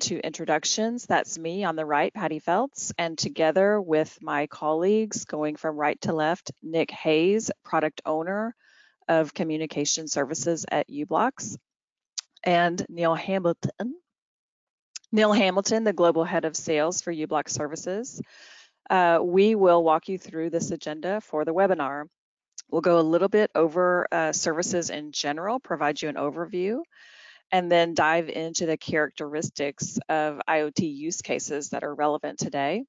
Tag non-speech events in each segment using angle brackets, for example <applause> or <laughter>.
to introductions. That's me on the right, Patty Feltz, and together with my colleagues going from right to left, Nick Hayes, product owner of communication services at u-blox, and Neil Hamilton, Neil Hamilton, the global head of sales for u-blox Services. Uh, we will walk you through this agenda for the webinar. We'll go a little bit over uh, services in general, provide you an overview, and then dive into the characteristics of IoT use cases that are relevant today.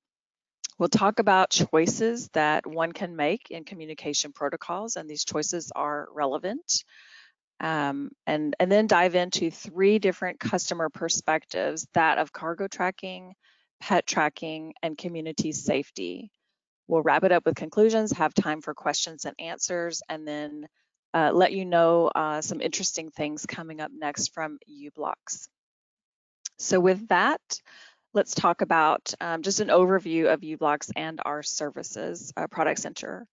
We'll talk about choices that one can make in communication protocols, and these choices are relevant. Um, and, and then dive into three different customer perspectives, that of cargo tracking, pet tracking, and community safety. We'll wrap it up with conclusions, have time for questions and answers, and then uh, let you know uh, some interesting things coming up next from u-blox. So with that, let's talk about um, just an overview of u-blox and our services uh, product center.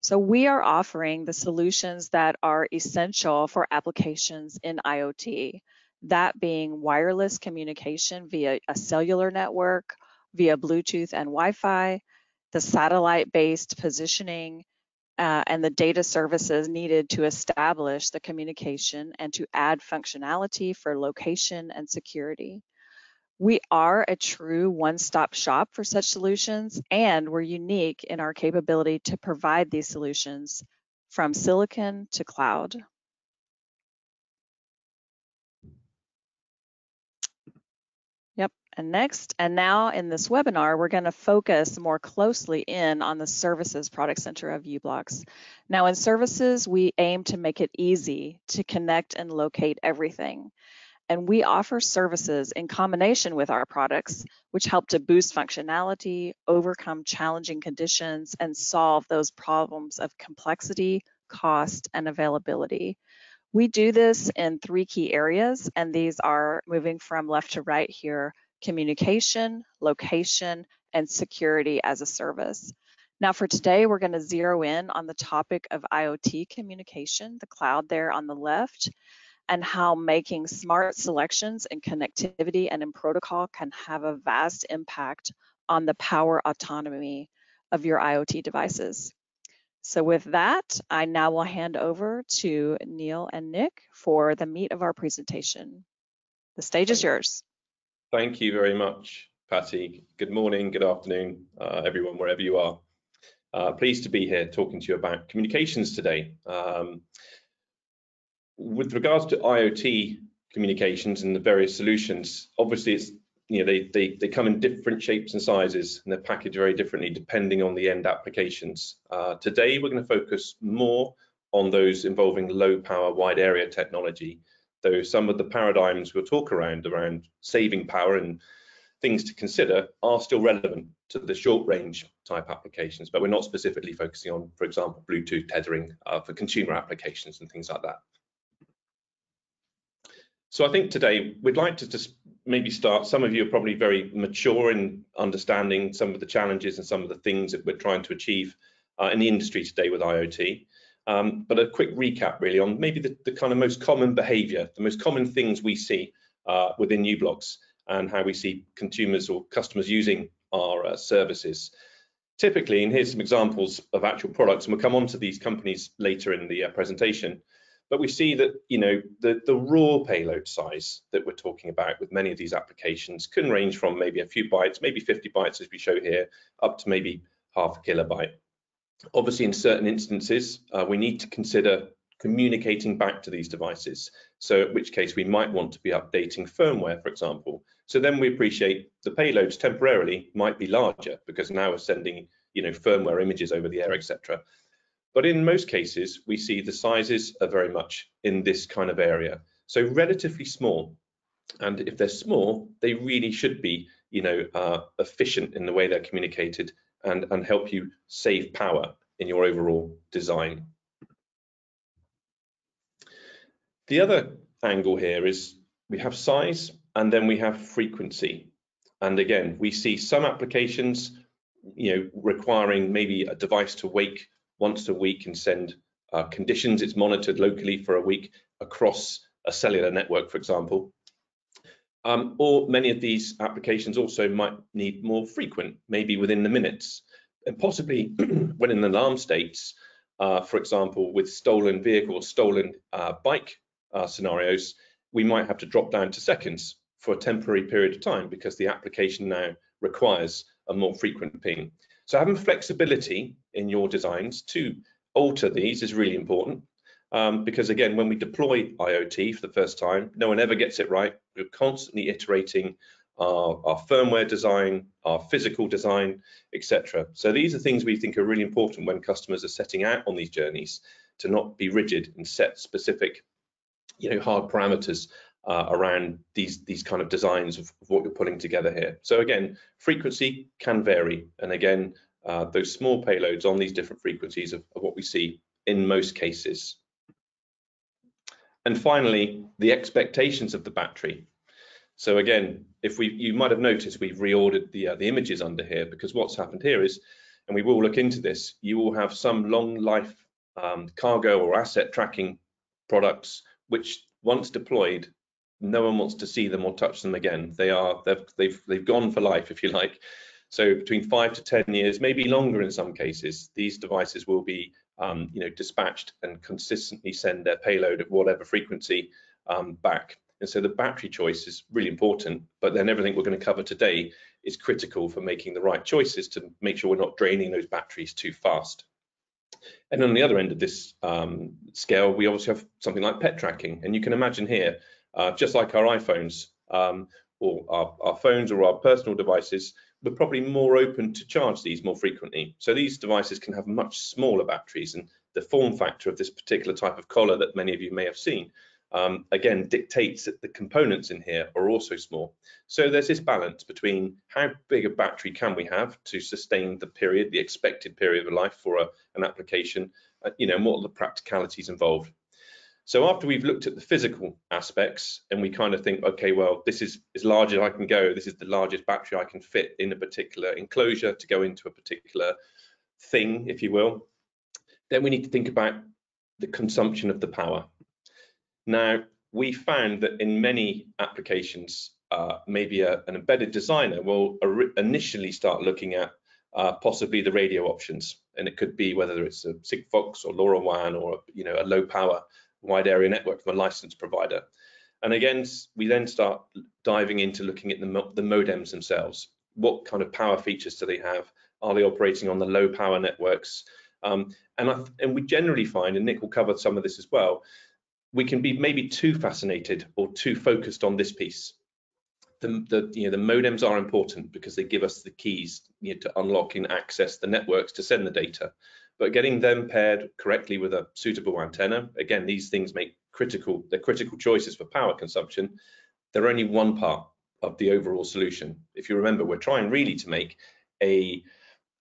So we are offering the solutions that are essential for applications in IoT, that being wireless communication via a cellular network, via Bluetooth and Wi-Fi, the satellite-based positioning, uh, and the data services needed to establish the communication and to add functionality for location and security. We are a true one-stop shop for such solutions, and we're unique in our capability to provide these solutions from silicon to cloud. And next, and now in this webinar, we're going to focus more closely in on the services product center of u-blox. Now in services, we aim to make it easy to connect and locate everything and we offer services in combination with our products, which help to boost functionality, overcome challenging conditions, and solve those problems of complexity, cost, and availability. We do this in three key areas, and these are moving from left to right here, communication, location, and security as a service. Now for today, we're gonna zero in on the topic of IoT communication, the cloud there on the left, and how making smart selections in connectivity and in protocol can have a vast impact on the power autonomy of your IoT devices. So with that, I now will hand over to Neil and Nick for the meat of our presentation. The stage is yours. Thank you very much, Patty. Good morning, good afternoon, uh, everyone, wherever you are. Uh, pleased to be here talking to you about communications today. Um, with regards to IoT communications and the various solutions, obviously it's you know they they they come in different shapes and sizes and they're packaged very differently depending on the end applications. Uh, today we're going to focus more on those involving low power wide area technology, though some of the paradigms we'll talk around around saving power and things to consider are still relevant to the short range type applications, but we're not specifically focusing on, for example, Bluetooth tethering uh, for consumer applications and things like that. So I think today we'd like to just maybe start. Some of you are probably very mature in understanding some of the challenges and some of the things that we're trying to achieve uh, in the industry today with IoT. Um, but a quick recap really on maybe the, the, kind of most common behavior, the most common things we see uh, within u-blox and how we see consumers or customers using our uh, services. Typically, and here's some examples of actual products, and we'll come on to these companies later in the uh, presentation. But we see that you know the, the raw payload size that we're talking about with many of these applications can range from maybe a few bytes, maybe 50 bytes as we show here, up to maybe half a kilobyte. Obviously, in certain instances, uh, we need to consider communicating back to these devices. So in which case we might want to be updating firmware, for example. So then we appreciate the payloads temporarily might be larger because now we're sending you know firmware images over the air, etc. But in most cases, we see the sizes are very much in this kind of area. So relatively small. And if they're small, they really should be, you know, uh, efficient in the way they're communicated and, and help you save power in your overall design. The other angle here is we have size and then we have frequency. And again, we see some applications, you know, requiring maybe a device to wake once a week and send uh, conditions. It's monitored locally for a week across a cellular network, for example. Um, or many of these applications also might need more frequent, maybe within the minutes, and possibly <clears throat> when in alarm states, uh, for example, with stolen vehicle, or stolen uh, bike uh, scenarios, we might have to drop down to seconds for a temporary period of time because the application now requires a more frequent ping. So having flexibility in your designs to alter these is really important um, because again, when we deploy IoT for the first time, no one ever gets it right. We're constantly iterating our, our firmware design, our physical design, etc. So these are things we think are really important when customers are setting out on these journeys to not be rigid and set specific, you know, hard parameters uh, around these these kind of designs of, of, what you're putting together here. So again, frequency can vary, and again, uh, those small payloads on these different frequencies of, of what we see in most cases. And finally, the expectations of the battery. So again, if we, you might have noticed we've reordered the uh, the images under here because what's happened here is, and we will look into this, you will have some long life um, cargo or asset tracking products which once deployed no one wants to see them or touch them again. They are they've they've they've gone for life, if you like. So between five to ten years, maybe longer in some cases, these devices will be um, you know dispatched and consistently send their payload at whatever frequency um, back. And so the battery choice is really important, but then everything we're going to cover today is critical for making the right choices to make sure we're not draining those batteries too fast. And on the other end of this um, scale, we obviously have something like pet tracking. And you can imagine here uh, just like our iPhones um, or our, our phones or our personal devices, we're probably more open to charge these more frequently. So these devices can have much smaller batteries and the form factor of this particular type of collar that many of you may have seen, um, again, dictates that the components in here are also small. So there's this balance between how big a battery can we have to sustain the period, the expected period of life for a, an application, uh, you know, what are the practicalities involved. So after we've looked at the physical aspects and we kind of think, okay, well, this is as large as I can go. This is the largest battery I can fit in a particular enclosure to go into a particular thing, if you will. Then we need to think about the consumption of the power. Now, we found that in many applications, uh, maybe a, an embedded designer will initially start looking at uh, possibly the radio options, and it could be whether it's a Sigfox or LoRaWAN or you know a low power wide area network from a license provider. And again, we then start diving into looking at the, the modems themselves. What kind of power features do they have? Are they operating on the low power networks? Um, and, and we generally find, and Nick will cover some of this as well, we can be maybe too fascinated or too focused on this piece. The, the, you know, the modems are important because they give us the keys you know, to unlock and access the networks to send the data but getting them paired correctly with a suitable antenna, again, these things make critical, they're critical choices for power consumption. They're only one part of the overall solution. If you remember, we're trying really to make a,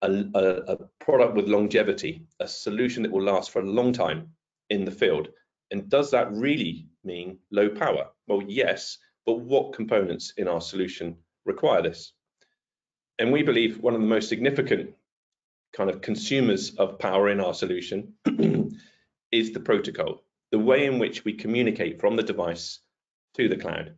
a, a product with longevity, a solution that will last for a long time in the field. And does that really mean low power? Well, yes, but what components in our solution require this? And we believe one of the most significant kind of consumers of power in our solution <clears throat> is the protocol, the way in which we communicate from the device to the cloud.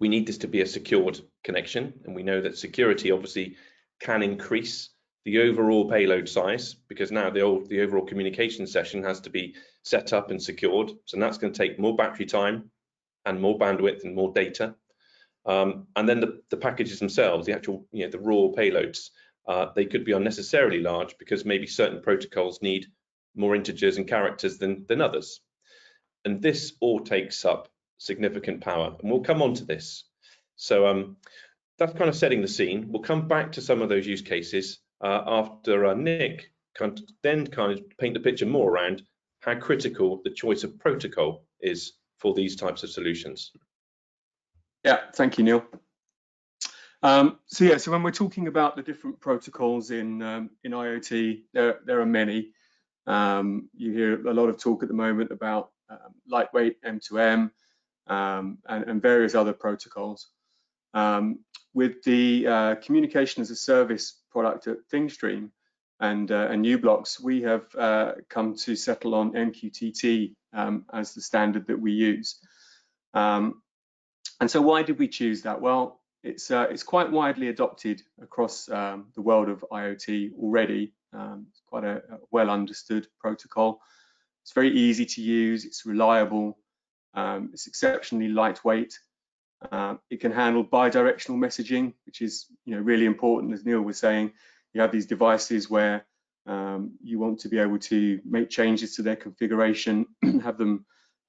We need this to be a secured connection, and we know that security obviously can increase the overall payload size because now the, old, the overall communication session has to be set up and secured. So that's going to take more battery time and more bandwidth and more data. Um, and then the, the packages themselves, the actual, you know, the raw payloads uh, they could be unnecessarily large because maybe certain protocols need more integers and characters than, than others. And this all takes up significant power, and we'll come on to this. So um, that's kind of setting the scene. We'll come back to some of those use cases after uh, Nick of then kind of paint the picture more around how critical the choice of protocol is for these types of solutions. Yeah, thank you, Neil. Um, so yeah, so when we're talking about the different protocols in um, in IoT, there there are many. Um, you hear a lot of talk at the moment about um, lightweight M2M um, and, and, various other protocols. Um, with the uh, communication as a service product at ThingStream and uh, and u-blox, we have uh, come to settle on MQTT as the standard that we use. Um, And so why did we choose that? Well, it's, uh, it's quite widely adopted across um, the world of IoT already. Um, it's quite a, a, well understood protocol. It's very easy to use, it's reliable, um, it's exceptionally lightweight. Uh, it can handle bidirectional messaging, which is you know, really important, as Neil was saying. You have these devices where um, you want to be able to make changes to their configuration, <clears throat> have them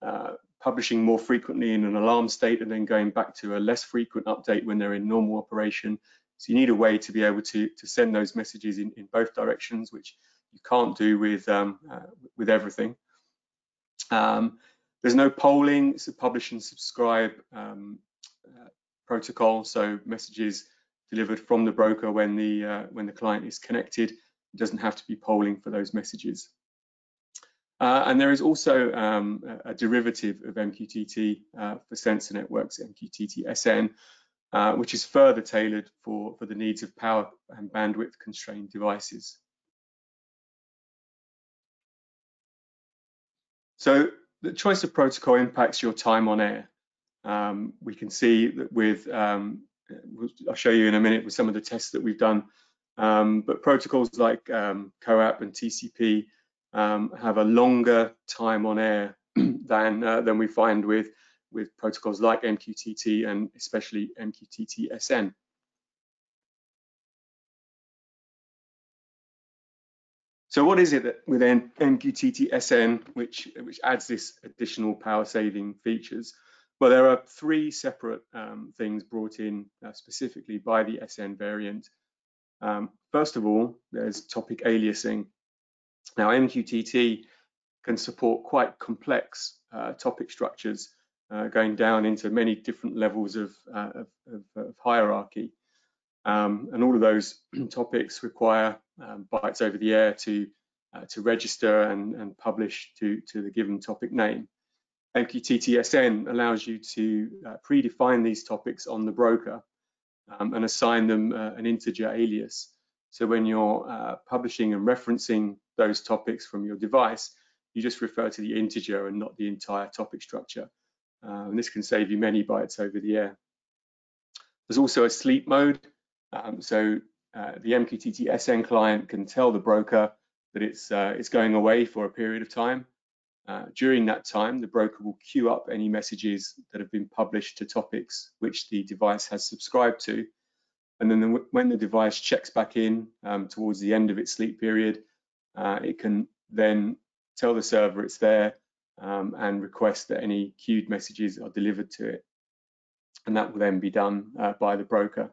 uh, publishing more frequently in an alarm state and then going back to a less frequent update when they're in normal operation. So you need a way to be able to, to send those messages in, in both directions, which you can't do with, um, uh, with everything. Um, there's no polling, it's a publish and subscribe um, protocol, so messages delivered from the broker when the, uh, when the client is connected. It doesn't have to be polling for those messages. Uh, and there is also um, a, derivative of MQTT uh, for sensor networks, MQTT SN, uh, which is further tailored for, for the needs of power and bandwidth constrained devices. So the choice of protocol impacts your time on air. Um, we can see that with, um, I'll show you in a minute with some of the tests that we've done, um, but protocols like um, CoAP and TCP um, have a longer time on air <clears throat> than uh, than we find with with protocols like MQTT and especially MQTT SN. So what is it that with MQTT SN which which adds this additional power saving features? Well, there are three separate um, things brought in uh, specifically by the SN variant. Um, first of all, there's topic aliasing. Now, MQTT can support quite complex uh, topic structures uh, going down into many different levels of, uh, of, of, hierarchy. Um, and all of those <clears throat> topics require um, bytes over the air to, uh, to register and, and publish to, to the given topic name. MQTT-SN allows you to uh, predefine these topics on the broker um, and assign them uh, an integer alias. So when you're uh, publishing and referencing those topics from your device, you just refer to the integer and not the entire topic structure. Uh, and this can save you many bytes over the air. There's also a sleep mode. Um, so uh, the MQTT SN client can tell the broker that it's, uh, it's going away for a period of time. Uh, during that time, the broker will queue up any messages that have been published to topics which the device has subscribed to. And then the, when the device checks back in um, towards the end of its sleep period, uh, it can then tell the server it's there um, and request that any queued messages are delivered to it. And that will then be done uh, by the broker.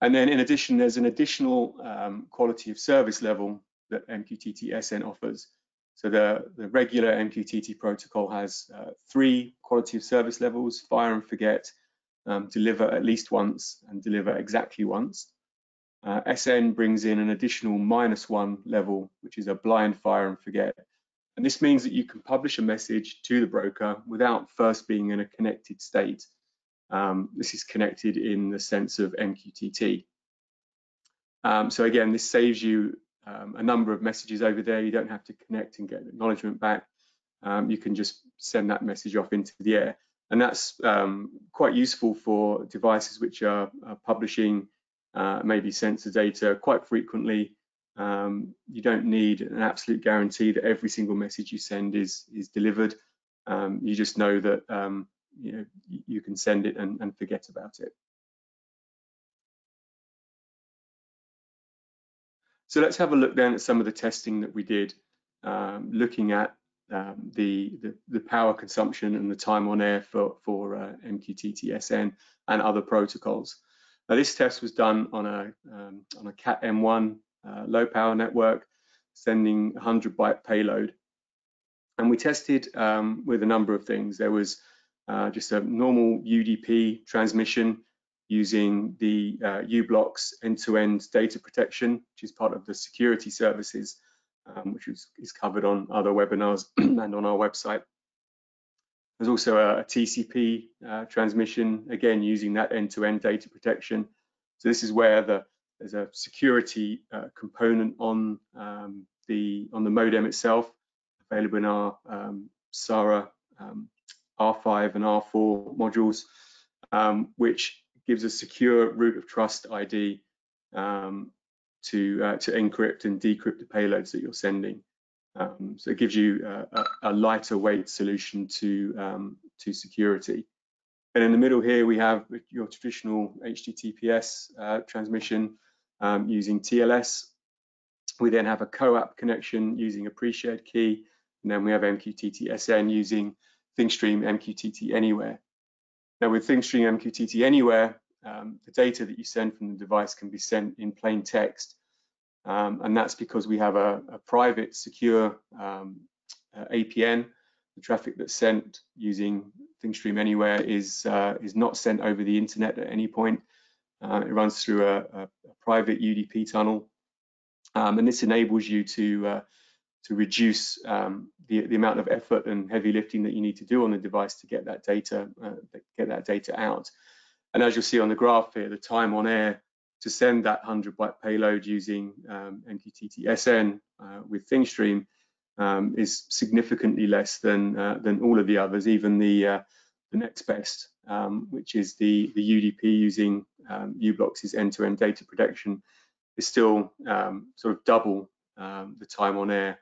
And then in addition, there's an additional um, quality of service level that MQTT SN offers. So the, the regular MQTT protocol has uh, three quality of service levels, fire and forget, um, deliver at least once, and deliver exactly once. Uh, SN brings in an additional minus one level, which is a blind fire and forget. And this means that you can publish a message to the broker without first being in a connected state. Um, this is connected in the sense of MQTT. Um, so again, this saves you um, a number of messages over there. You don't have to connect and get acknowledgement back. Um, you can just send that message off into the air. And that's um, quite useful for devices which are, are publishing uh, maybe sensor data quite frequently. Um, you don't need an absolute guarantee that every single message you send is, is delivered. Um, you just know that um, you, know, you can send it and, and forget about it. So let's have a look then at some of the testing that we did, um, looking at um, the, the, the, power consumption and the time on air for, for uh, MQTT-SN and other protocols. Now this test was done on a, um, on a CAT M1 uh, low power network, sending 100 byte payload. And we tested um, with a number of things. There was uh, just a normal UDP transmission using the uh, u-blox end-to-end data protection, which is part of the security services, um, which is, is, covered on other webinars <clears throat> and on our website. There's also a, a TCP uh, transmission, again, using that end-to-end -end data protection. So this is where the, there's a security uh, component on um, the on the modem itself, available in our um, SARA um, R5 and R4 modules, um, which gives a secure root of trust ID um, to uh, to encrypt and decrypt the payloads that you're sending. Um, so it gives you a, a, lighter weight solution to um, to security. And in the middle here we have your traditional HTTPS uh, transmission um, using TLS. We then have a CoAP connection using a pre-shared key, and then we have MQTT SN using ThingStream MQTT Anywhere. Now with ThingStream MQTT Anywhere, um, the data that you send from the device can be sent in plain text um, and that's because we have a, a private, secure um, uh, APN. The traffic that's sent using ThingStream Anywhere is uh, is not sent over the internet at any point. Uh, it runs through a, a, a private UDP tunnel, um, and this enables you to uh, to reduce um, the, the amount of effort and heavy lifting that you need to do on the device to get that data uh, get that data out. And as you'll see on the graph here, the time on air to send that 100 byte payload using um, MQTT SN uh, with ThingStream um, is significantly less than uh, than all of the others, even the uh, the next best, um, which is the the UDP using um, u-blox's end-to-end data protection, is still um, sort of double um, the time on air.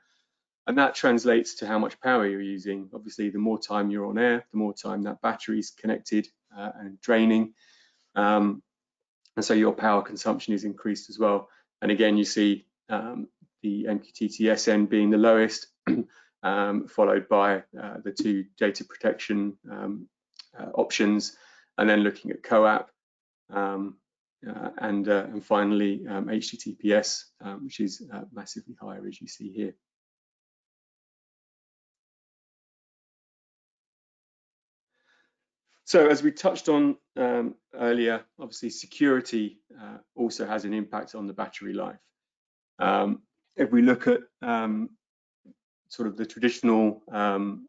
And that translates to how much power you're using. Obviously, the more time you're on air, the more time that battery is connected uh, and draining. Um, and so your power consumption is increased as well. And again, you see um, the MQTT SN being the lowest, <clears throat> um, followed by uh, the two data protection um, uh, options, and then looking at CoAP, um, uh, and, uh, and finally HTTPS, um, um, which is uh, massively higher as you see here. So as we touched on um, earlier, obviously security uh, also has an impact on the battery life. Um, if we look at um, sort of the traditional um,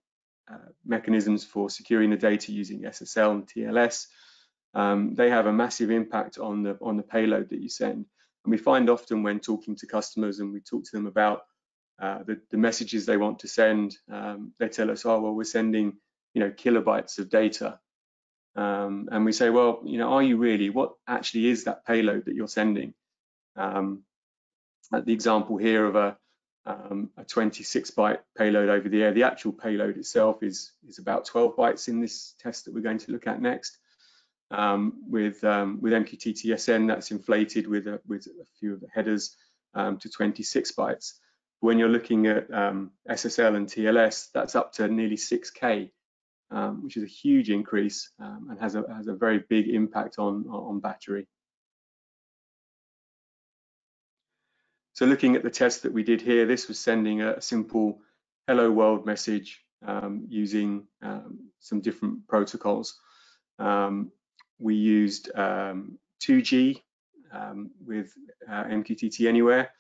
uh, mechanisms for securing the data using SSL and TLS, um, they have a massive impact on the on the payload that you send. And we find often when talking to customers and we talk to them about uh, the, the, messages they want to send, um, they tell us, oh well, we're sending you know kilobytes of data um, and we say, well, you know, are you really? What actually is that payload that you're sending? Um, the example here of a, um, a 26 byte payload over the air, the actual payload itself is, is about 12 bytes in this test that we're going to look at next. Um, with um, with MQTT-SN, that's inflated with a, with a few of the headers um, to 26 bytes. When you're looking at SSL and TLS, that's up to nearly 6K um, which is a huge increase um, and has a, has a very big impact on, on battery. So looking at the test that we did here, this was sending a simple hello world message um, using um, some different protocols. Um, we used 2G um, with uh, MQTT Anywhere.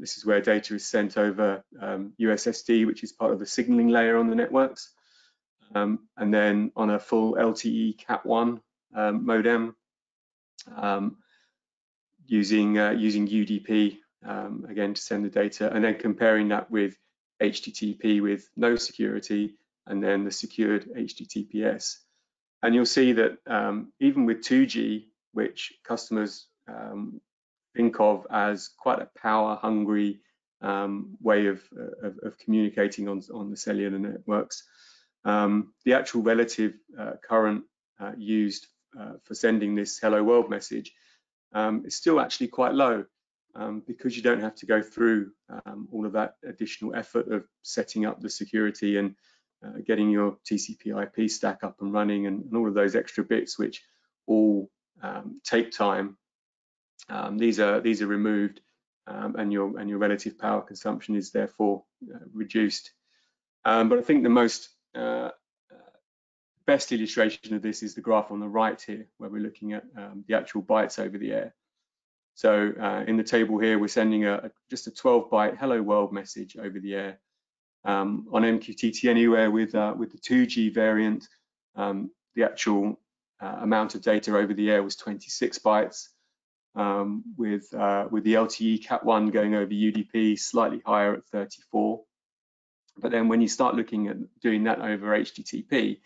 this is where data is sent over USSD, which is part of the signaling layer on the networks. Um, and then on a full LTE Cat1 um, modem um, using uh, using UDP um, again to send the data, and then comparing that with HTTP with no security, and then the secured HTTPS. And you'll see that um, even with 2G, which customers um, think of as quite a power-hungry way of, of, of communicating on, on the cellular networks, um, the actual relative uh, current uh, used uh, for sending this hello world message um, is still actually quite low um, because you don't have to go through um, all of that additional effort of setting up the security and uh, getting your TCP IP stack up and running and, and all of those extra bits which all um, take time. Um, these are these are removed and your and your relative power consumption is therefore uh, reduced. but I think the most uh, best illustration of this is the graph on the right here, where we're looking at um, the actual bytes over the air. So uh, in the table here, we're sending a, a, just a 12 byte hello world message over the air. Um, on MQTT Anywhere with, uh, with the 2G variant, um, the actual uh, amount of data over the air was 26 bytes. Um, with, uh, with the LTE Cat1 going over UDP slightly higher at 34. But then when you start looking at doing that over HTTP,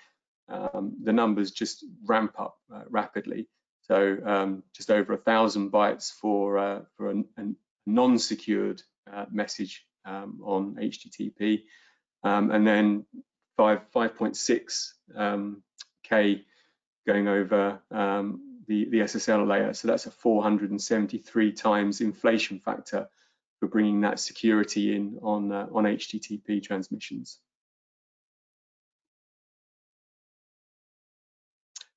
um, the numbers just ramp up uh, rapidly. So um, just over a thousand bytes for uh, for a, non-secured uh, message um, on HTTP, um, and then five 5.6 um, k going over um, the the SSL layer. So that's a 473 times inflation factor for bringing that security in on uh, on HTTP transmissions.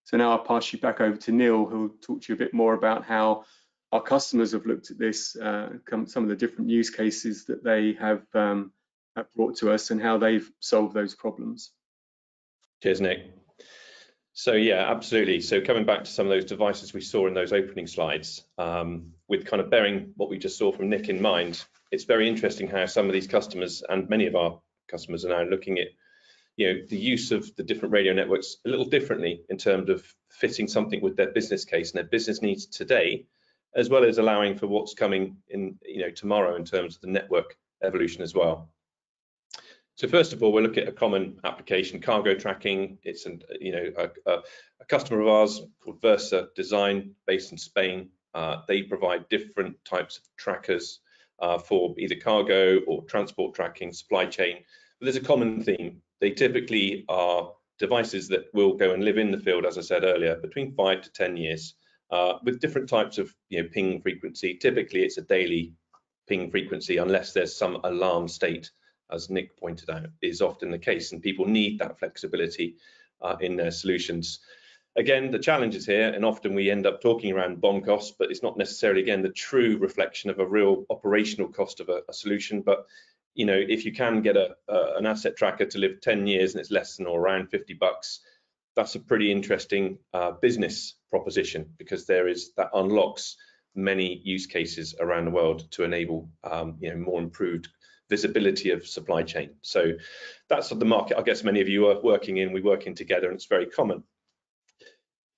So now I'll pass you back over to Neil, who'll talk to you a bit more about how our customers have looked at this, uh, some of the different use cases that they have, um, brought to us and how they've solved those problems. Cheers, Nick. So yeah, absolutely. So coming back to some of those devices we saw in those opening slides, um, with kind of bearing what we just saw from Nick in mind, it's very interesting how some of these customers and many of our customers are now looking at you know the use of the different radio networks a little differently in terms of fitting something with their business case and their business needs today as well as allowing for what's coming in you know tomorrow in terms of the network evolution as well so first of all, we'll look at a common application, cargo tracking. It's an, you know a, a, a customer of ours called Versa Design, based in Spain. Uh, they provide different types of trackers uh, for either cargo or transport tracking, supply chain. But there's a common theme. They typically are devices that will go and live in the field, as I said earlier, between five to 10 years, uh, with different types of you know, ping frequency. Typically, it's a daily ping frequency, unless there's some alarm state as Nick pointed out, is often the case, and people need that flexibility uh, in their solutions. Again, the challenge is here, and often we end up talking around BOM costs, but it's not necessarily, again, the true reflection of a real operational cost of a, a solution. But you know, if you can get a, an asset tracker to live 10 years and it's less than or around 50 bucks, that's a pretty interesting uh, business proposition because there is that unlocks many use cases around the world to enable um, you know more improved visibility of supply chain. So that's the market I guess many of you are working in, we're working together and it's very common.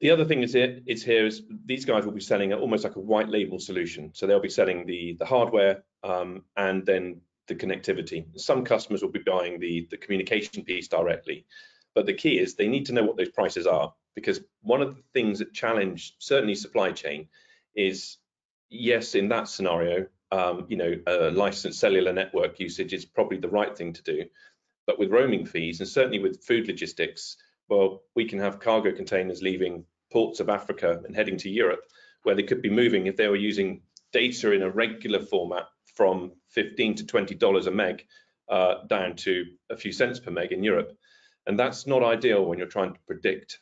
The other thing is here, is here is these guys will be selling almost like a white label solution. So they'll be selling the, the hardware um, and then the connectivity. Some customers will be buying the, the communication piece directly. But the key is they need to know what those prices are because one of the things that challenge certainly supply chain is yes, in that scenario, um, you know, a licensed cellular network usage is probably the right thing to do. But with roaming fees and certainly with food logistics, well, we can have cargo containers leaving ports of Africa and heading to Europe where they could be moving if they were using data in a regular format from 15 to 20 dollars a meg uh, down to a few cents per meg in Europe. And that's not ideal when you're trying to predict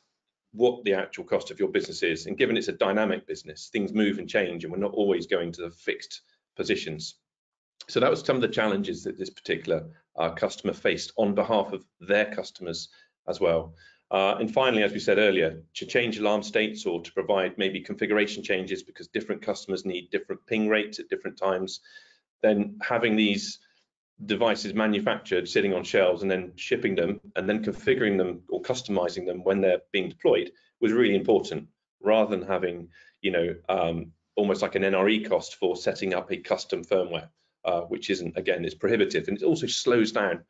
what the actual cost of your business is. And given it's a dynamic business, things move and change, and we're not always going to the fixed positions. So that was some of the challenges that this particular uh, customer faced on behalf of their customers as well. Uh, and finally, as we said earlier, to change alarm states or to provide maybe configuration changes because different customers need different ping rates at different times, then having these devices manufactured sitting on shelves and then shipping them and then configuring them or customizing them when they're being deployed was really important rather than having you know um, almost like an NRE cost for setting up a custom firmware, uh, which isn't, again, it's prohibitive. And it also slows down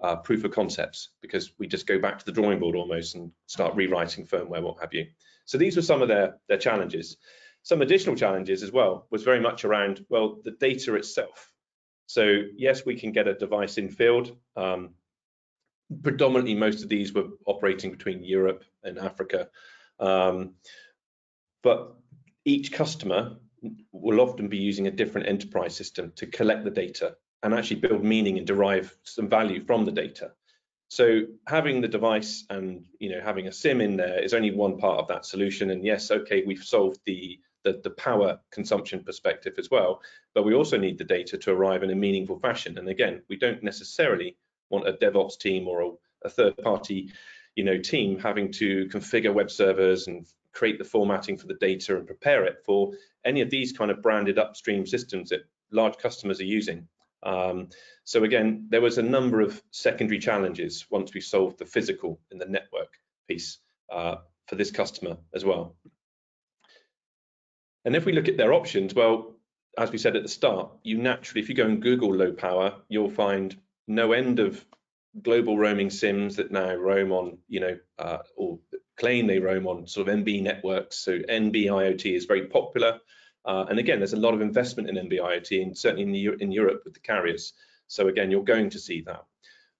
uh, proof of concepts because we just go back to the drawing board almost and start rewriting firmware, what have you. So these were some of their, their challenges. Some additional challenges as well was very much around, well, the data itself. So yes, we can get a device in field. Um, predominantly, most of these were operating between Europe and Africa. Um, but each customer will often be using a different enterprise system to collect the data and actually build meaning and derive some value from the data. So having the device and you know having a SIM in there is only one part of that solution. And yes, okay, we've solved the the, the power consumption perspective as well, but we also need the data to arrive in a meaningful fashion. And again, we don't necessarily want a DevOps team or a, a third party you know team having to configure web servers and create the formatting for the data and prepare it for any of these kind of branded upstream systems that large customers are using. Um, so again, there was a number of secondary challenges once we solved the physical and the network piece uh, for this customer as well. And if we look at their options, well, as we said at the start, you naturally, if you go and Google low power, you'll find no end of global roaming SIMs that now roam on, you know, uh, or claim they roam on sort of NB networks. So NB IoT is very popular. Uh, and again, there's a lot of investment in NB IoT, and certainly in, the, in Europe with the carriers. So again, you're going to see that.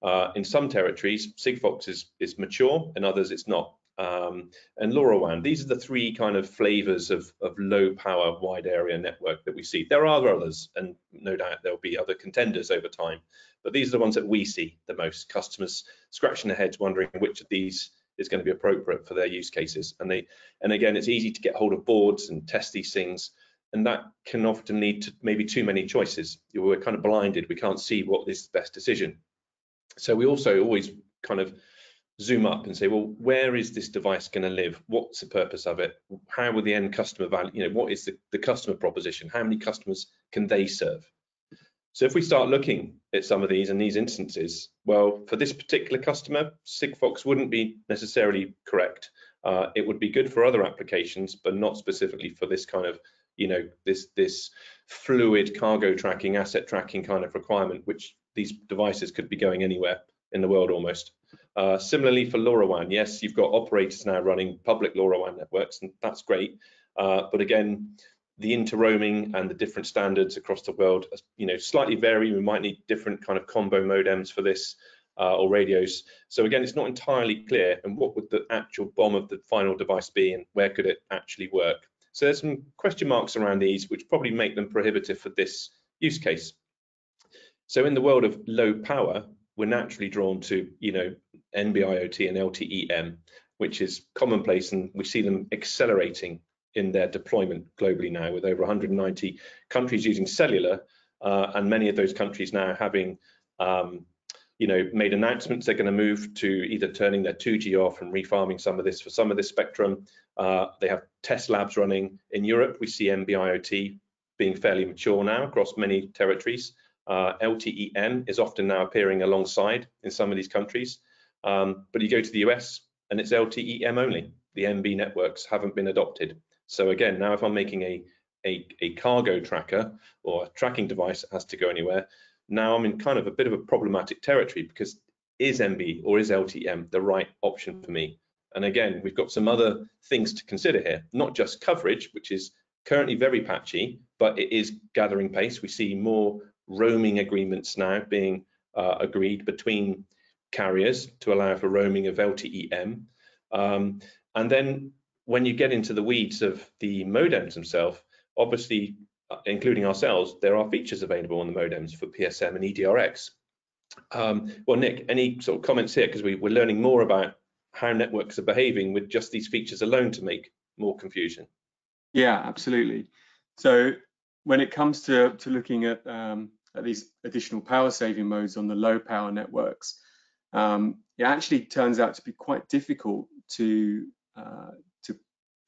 Uh, in some territories, Sigfox is, is mature, in others it's not. Um, and LoRaWAN, these are the three kind of flavors of, of low power wide area network that we see. There are others, and no doubt there'll be other contenders over time, but these are the ones that we see the most. Customers scratching their heads wondering which of these is going to be appropriate for their use cases. And they, and again, it's easy to get hold of boards and test these things, and that can often lead to maybe too many choices. We're kind of blinded. We can't see what is the best decision. So we also always kind of zoom up and say, well, where is this device going to live? What's the purpose of it? How will the end customer value, you know, what is the, the customer proposition? How many customers can they serve? So if we start looking at some of these and these instances, well, for this particular customer, Sigfox wouldn't be necessarily correct. Uh, it would be good for other applications, but not specifically for this kind of, you know, this this fluid cargo tracking, asset tracking kind of requirement, which these devices could be going anywhere in the world almost. Uh, similarly for LoRaWAN, yes, you've got operators now running public LoRaWAN networks, and that's great. Uh, but again, the inter-roaming and the different standards across the world, you know, slightly vary. We might need different kind of combo modems for this uh, or radios. So again, it's not entirely clear. And what would the actual BOM of the final device be, and where could it actually work? So there's some question marks around these, which probably make them prohibitive for this use case. So in the world of low power, we're naturally drawn to, you know, NB-IoT and LTE-M, which is commonplace, and we see them accelerating in their deployment globally now, with over 190 countries using cellular, uh, and many of those countries now having, um, you know, made announcements they're going to move to either turning their 2G off and refarming some of this for some of this spectrum. Uh, they have test labs running in Europe. We see NB-IoT being fairly mature now across many territories. Uh, LTE-M is often now appearing alongside in some of these countries. Um, but you go to the US and it's LTE-M only. The NB networks haven't been adopted. So again, now if I'm making a, a, a cargo tracker or a tracking device that has to go anywhere, now I'm in kind of a bit of a problematic territory because is NB or is LTE-M the right option for me? And again, we've got some other things to consider here, not just coverage, which is currently very patchy, but it is gathering pace. We see more roaming agreements now being uh, agreed between carriers to allow for roaming of LTE-M. Um, and then when you get into the weeds of the modems themselves, obviously, including ourselves, there are features available on the modems for PSM and EDRX. Um, well, Nick, any sort of comments here? Because we, we're learning more about how networks are behaving with just these features alone to make more confusion. Yeah, absolutely. So when it comes to, to looking at, um, at these additional power saving modes on the low power networks, um, it actually turns out to be quite difficult to, uh, to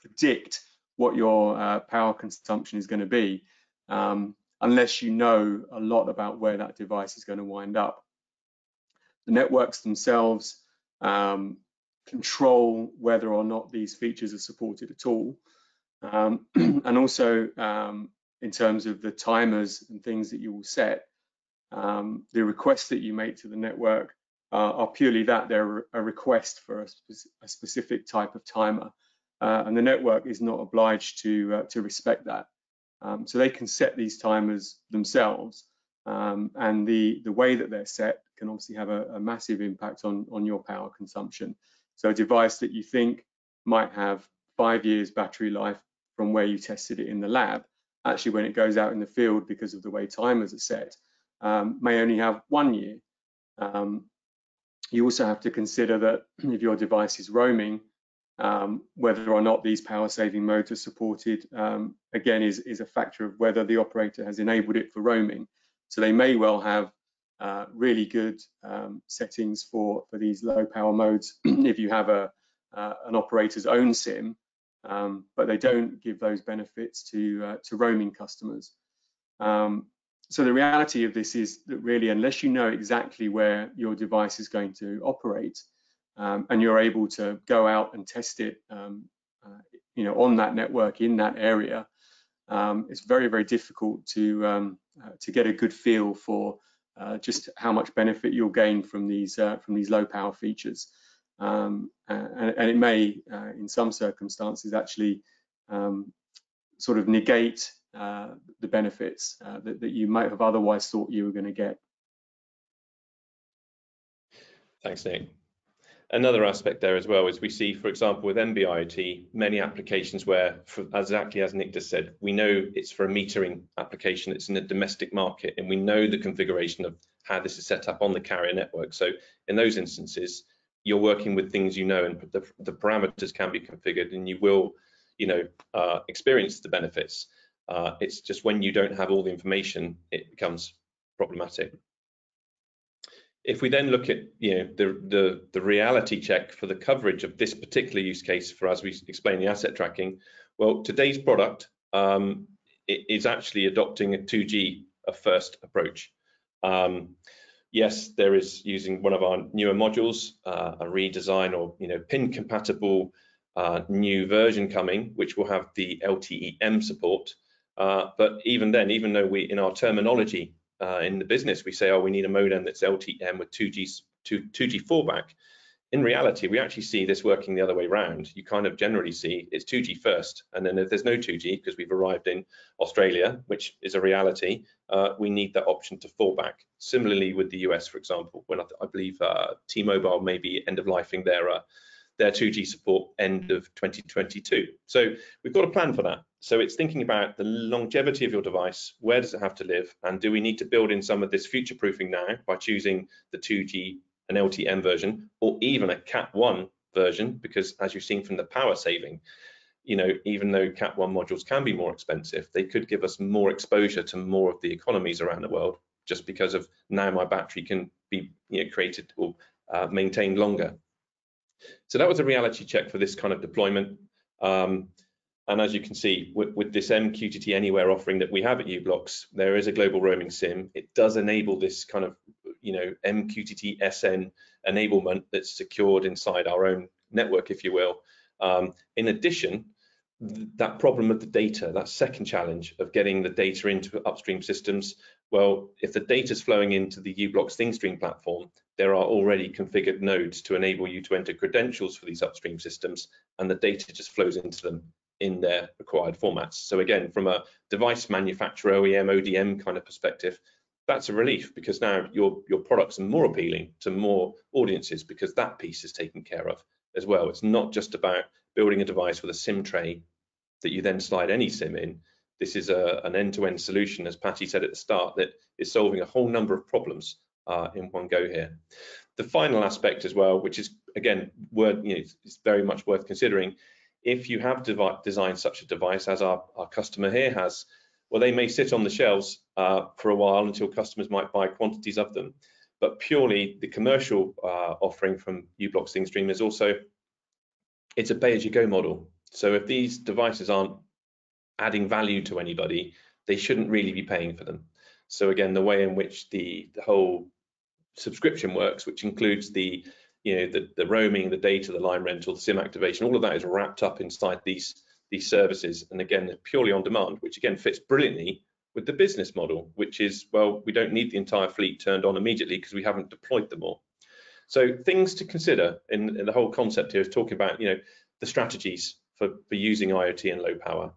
predict what your uh, power consumption is going to be um, unless you know a lot about where that device is going to wind up. The networks themselves um, control whether or not these features are supported at all. Um, <clears throat> and also um, in terms of the timers and things that you will set. Um, the requests that you make to the network uh, are purely that they're a request for a, spe a specific type of timer, uh, and the network is not obliged to uh, to respect that. Um, so they can set these timers themselves, um, and the the way that they're set can obviously have a, a massive impact on on your power consumption. So a device that you think might have five years battery life from where you tested it in the lab actually when it goes out in the field because of the way timers are set, um, may only have one year. Um, you also have to consider that <clears throat> if your device is roaming, um, whether or not these power saving modes are supported, um, again, is, is a factor of whether the operator has enabled it for roaming. So they may well have uh, really good um, settings for, for these low power modes <clears throat> if you have a, uh, an operator's own SIM um, but they don't give those benefits to uh, to roaming customers. Um, so the reality of this is that really, unless you know exactly where your device is going to operate, um, and you're able to go out and test it, um, uh, you know, on that network in that area, um, it's very very difficult to um, uh, to get a good feel for uh, just how much benefit you'll gain from these uh, from these low power features. Um, and, and, it may, uh, in some circumstances, actually um, sort of negate uh, the benefits that, that you might have otherwise thought you were going to get. Thanks, Nick. Another aspect there as well is we see, for example, with NB-IoT, many applications where, for, exactly as Nick just said, we know it's for a metering application, it's in a domestic market, and we know the configuration of how this is set up on the carrier network. So in those instances, you're working with things you know, and the, the parameters can be configured, and you will, you know, uh, experience the benefits. Uh, it's just when you don't have all the information, it becomes problematic. If we then look at you know the, the, the reality check for the coverage of this particular use case for as we explain the asset tracking, well, today's product um, is actually adopting a 2G a first approach. Um, yes, there is using one of our newer modules, uh, a redesign or you know pin compatible uh, new version coming, which will have the LTE-M support. Uh, but even then, even though we in our terminology uh, in the business, we say, oh, we need a modem that's LTE-M with 2G, 2, 2G fallback. In reality, we actually see this working the other way around. You kind of generally see it's 2G first, and then if there's no 2G, because we've arrived in Australia, which is a reality, uh, we need that option to fall back. Similarly with the US, for example, when I, I believe uh, T-Mobile may be end of lifing their uh, their 2G support end of 2022. So we've got a plan for that. So it's thinking about the longevity of your device, where does it have to live, and do we need to build in some of this future proofing now by choosing the 2G and LTE-M version, or even a Cat 1 version, because as you've seen from the power saving, you know, even though Cat 1 modules can be more expensive, they could give us more exposure to more of the economies around the world, just because of now my battery can be you know, created or uh, maintained longer. So that was a reality check for this kind of deployment. Um, and as you can see, with, with, this MQTT Anywhere offering that we have at u-blox, there is a global roaming SIM. It does enable this kind of, you know, MQTT SN enablement that's secured inside our own network, if you will. Um, in addition, that problem of the data, that second challenge of getting the data into upstream systems, well, if the data is flowing into the u-blox ThingStream platform, there are already configured nodes to enable you to enter credentials for these upstream systems, and the data just flows into them in their required formats. So again, from a device manufacturer, OEM, ODM kind of perspective, that's a relief because now your your products are more appealing to more audiences because that piece is taken care of as well. It's not just about building a device with a SIM tray that you then slide any SIM in. This is a, an end-to-end solution, as Patty said at the start, that is solving a whole number of problems uh, in one go here. The final aspect as well, which is again, word, you know, it's very much worth considering. If you have designed such a device as our, our customer here has, well, they may sit on the shelves uh, for a while until customers might buy quantities of them. But purely the commercial uh, offering from u-blox ThingStream is also, it's a pay-as-you-go model. So if these devices aren't adding value to anybody, they shouldn't really be paying for them. So again, the way in which the, the whole subscription works, which includes the you know the, the roaming, the data, the line rental, the SIM activation, all of that is wrapped up inside these these services. And again, they're purely on demand, which again fits brilliantly with the business model, which is well, we don't need the entire fleet turned on immediately because we haven't deployed them all. So things to consider in, in the whole concept here is talking about you know the strategies for, for using IoT and low power.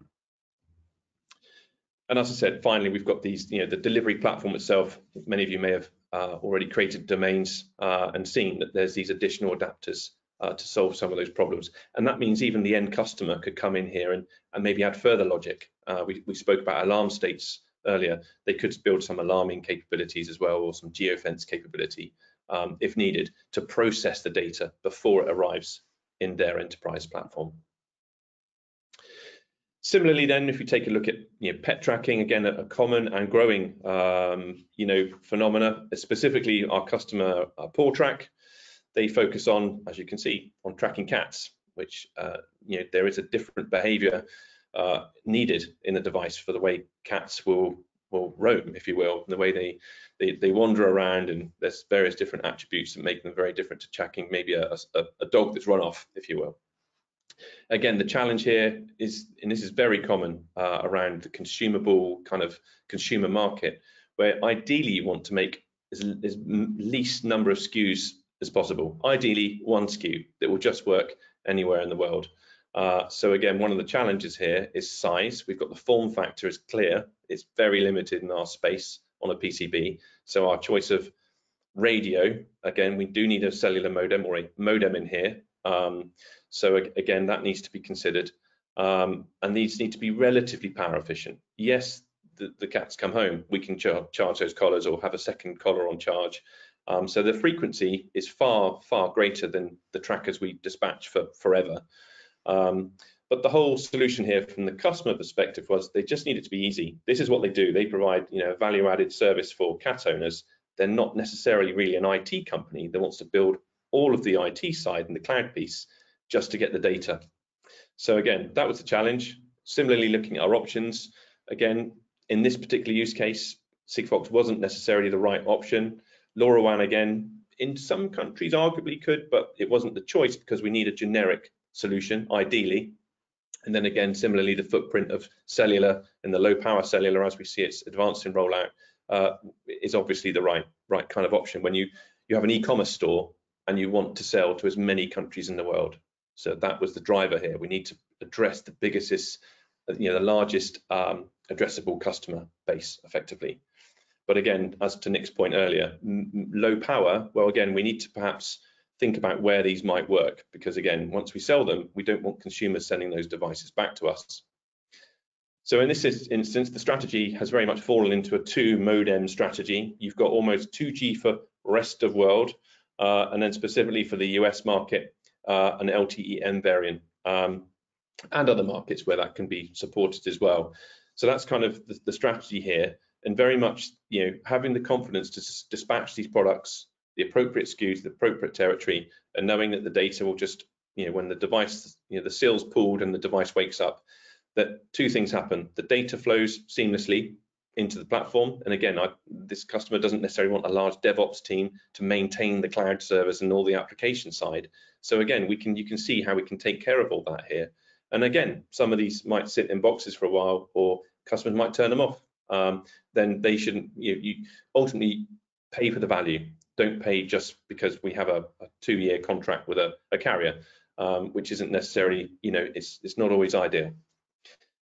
And as I said, finally, we've got these, you know, the delivery platform itself. Many of you may have already created domains uh, and seen that there's these additional adapters uh, to solve some of those problems. And that means even the end customer could come in here and, and maybe add further logic. Uh, we, we spoke about alarm states earlier. They could build some alarming capabilities as well or some geofence capability um, if needed to process the data before it arrives in their enterprise platform. Similarly, then, if we take a look at you know, pet tracking, again, a, common and growing um, you know phenomena, specifically our customer uh, PawTrack, they focus on, as you can see, on tracking cats, which uh, you know there is a different behaviour uh, needed in the device for the way cats will will roam, if you will, the way they, they they wander around, and there's various different attributes that make them very different to tracking maybe a, a, a dog that's run off, if you will. Again, the challenge here is, and this is very common uh, around the consumable kind of consumer market, where ideally you want to make as, as least number of SKUs as possible. Ideally, one SKU that will just work anywhere in the world. Uh, so again, one of the challenges here is size. We've got the form factor is clear. It's very limited in our space on a PCB. So our choice of radio, again, we do need a cellular modem or a modem in here. Um, so again, that needs to be considered. Um, and these need to be relatively power efficient. Yes, the, the cats come home, we can char charge those collars or have a second collar on charge. Um, so the frequency is far, far greater than the trackers we dispatch for forever. Um, but the whole solution here from the customer perspective was they just need it to be easy. This is what they do. They provide you know, value added service for cat owners. They're not necessarily really an IT company that wants to build all of the IT side and the cloud piece just to get the data. So again, that was the challenge. Similarly, looking at our options, again, in this particular use case, Sigfox wasn't necessarily the right option. LoRaWAN, again, in some countries arguably could, but it wasn't the choice because we need a generic solution, ideally. And then again, similarly, the footprint of cellular and the low power cellular as we see it's advancing rollout uh, is obviously the right right kind of option when you you have an e-commerce store and you want to sell to as many countries in the world. So that was the driver here. We need to address the biggest, you know, the largest um, addressable customer base effectively. But again, as to Nick's point earlier, low power, well, again, we need to perhaps think about where these might work because again, once we sell them, we don't want consumers sending those devices back to us. So in this instance, the strategy has very much fallen into a two modem strategy. You've got almost 2G for rest of world, uh, and then specifically for the US market, uh, an LTE-M variant, um, and other markets where that can be supported as well. So that's kind of the, the strategy here, and very much, you know, having the confidence to dispatch these products the appropriate SKU to the appropriate territory, and knowing that the data will just, you know, when the device, you know, the seal's pulled and the device wakes up, that two things happen. The data flows seamlessly into the platform. And again, I, this customer doesn't necessarily want a large DevOps team to maintain the cloud service and all the application side. So again, we can you can see how we can take care of all that here. And again, some of these might sit in boxes for a while, or customers might turn them off. Um, then they shouldn't. You, you ultimately pay for the value don't pay just because we have a, a two-year contract with a, a carrier, um, which isn't necessarily, you know, it's, it's not always ideal.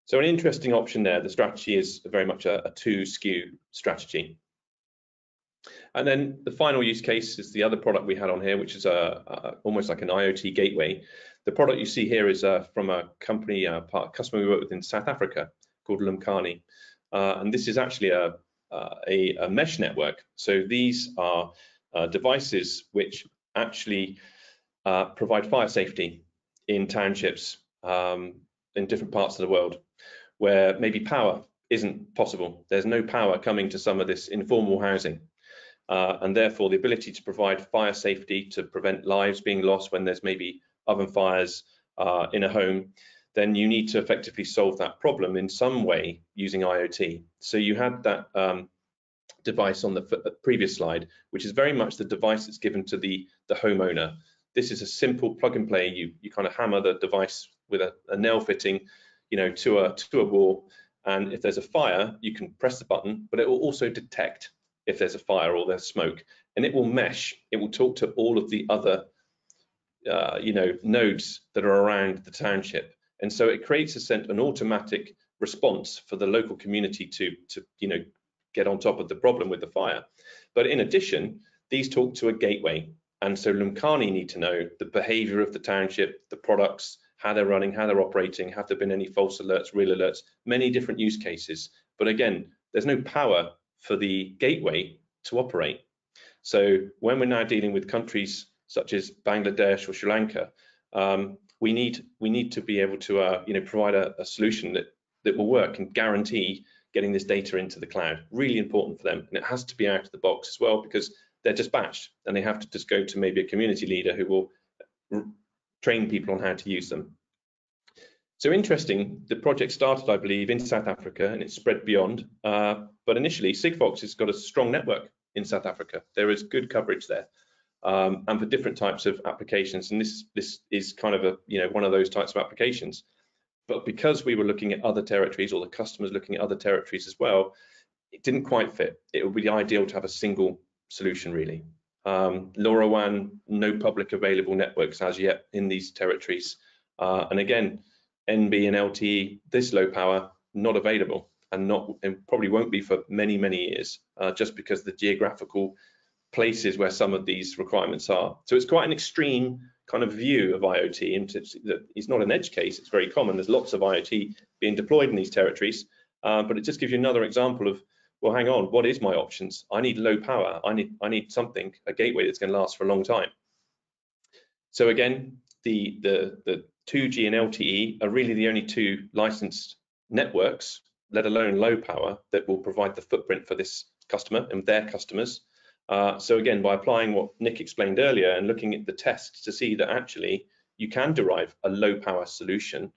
So an interesting option there, the strategy is very much a, a two SKU strategy. And then the final use case is the other product we had on here, which is a, a almost like an IoT gateway. The product you see here is uh, from a company, uh, part, customer we work with in South Africa called Lumkani. Uh, and this is actually a, a, a, mesh network. So these are uh, devices which actually uh, provide fire safety in townships um, in different parts of the world where maybe power isn't possible. There's no power coming to some of this informal housing. Uh, and therefore the ability to provide fire safety to prevent lives being lost when there's maybe oven fires uh, in a home, then you need to effectively solve that problem in some way using IoT. So you had that um, device on the uh, previous slide, which is very much the device that's given to the, the homeowner. This is a simple plug and play. You, you kind of hammer the device with a, a nail fitting, you know, to a, to a wall. And if there's a fire, you can press the button, but it will also detect if there's a fire or there's smoke. And it will mesh. It will talk to all of the other, uh, you know, nodes that are around the township. And so it creates a, sent an automatic response for the local community to, to you know, get on top of the problem with the fire. But in addition, these talk to a gateway. And so Lumkani need to know the behavior of the township, the products, how they're running, how they're operating, have there been any false alerts, real alerts, many different use cases. But again, there's no power for the gateway to operate. So when we're now dealing with countries such as Bangladesh or Sri Lanka, um, we need we need to be able to uh, you know provide a, a, solution that that will work and guarantee getting this data into the cloud. Really important for them. And it has to be out of the box as well because they're dispatched and they have to just go to maybe a community leader who will train people on how to use them. So interesting, the project started, I believe, in South Africa and it spread beyond. Uh, but initially, Sigfox has got a strong network in South Africa. There is good coverage there. Um, and for different types of applications. And this this is kind of a you know one of those types of applications. But because we were looking at other territories or the customers looking at other territories as well, it didn't quite fit. It would be ideal to have a single solution really. Um, LoRaWAN, no public available networks as yet in these territories. Uh, and again, NB and LTE, this low power, not available and not and probably won't be for many, many years, uh, just because the geographical places where some of these requirements are. So it's quite an extreme kind of view of IoT. And it's not an edge case, it's very common. There's lots of IoT being deployed in these territories, uh, but it just gives you another example of, well, hang on, what is my options? I need low power. I need, I need something, a gateway that's going to last for a long time. So again, the, the, the 2G and LTE are really the only two licensed networks, let alone low power, that will provide the footprint for this customer and their customers. Uh, so again, by applying what Nick explained earlier and looking at the tests to see that actually you can derive a low power solution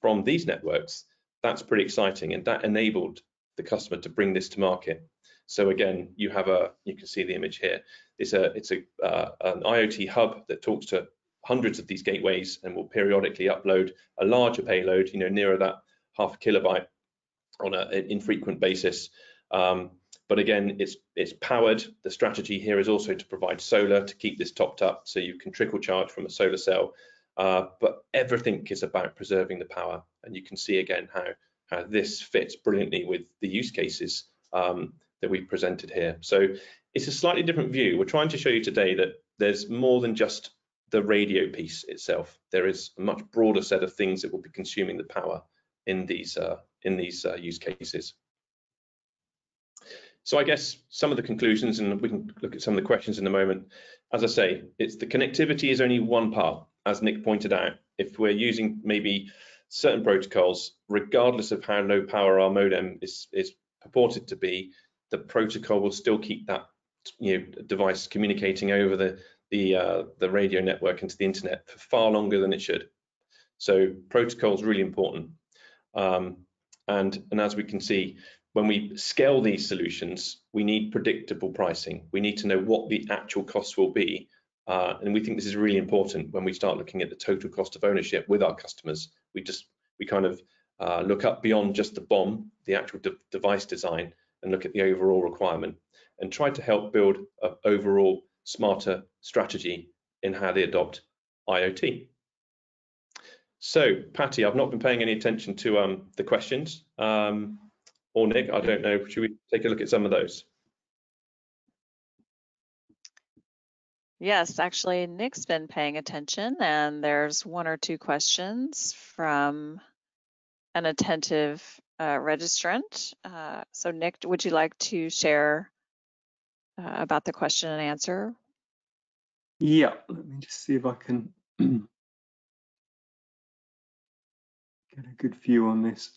from these networks, that's pretty exciting. And that enabled the customer to bring this to market. So again, you have a, you can see the image here. It's a, it's a, uh, an IoT hub that talks to hundreds of these gateways and will periodically upload a larger payload, you know, nearer that half a kilobyte on an infrequent basis. Um, but again, it's it's powered. The strategy here is also to provide solar to keep this topped up, so you can trickle charge from a solar cell. Uh, but everything is about preserving the power, and you can see again how how this fits brilliantly with the use cases um, that we've presented here. So it's a slightly different view. We're trying to show you today that there's more than just the radio piece itself. There is a much broader set of things that will be consuming the power in these uh, in these uh, use cases. So I guess some of the conclusions, and we can look at some of the questions in a moment. As I say, it's the connectivity is only one part, as Nick pointed out. If we're using maybe certain protocols, regardless of how low power our modem is, is purported to be, the protocol will still keep that you know, device communicating over the the uh, the radio network into the internet for far longer than it should. So protocol is really important. Um, and, and as we can see, when we scale these solutions, we need predictable pricing. We need to know what the actual costs will be. Uh, and we think this is really important when we start looking at the total cost of ownership with our customers. We just, we kind of uh, look up beyond just the BOM, the actual de device design, and look at the overall requirement and try to help build an overall smarter strategy in how they adopt IoT. So, Patty, I've not been paying any attention to um, the questions. Um, or Nick, I don't know. Should we take a look at some of those? Yes, actually, Nick's been paying attention, and there's one or two questions from an attentive uh, registrant. Uh, so, Nick, would you like to share uh, about the question and answer? Yeah, let me just see if I can <clears throat> get a good view on this.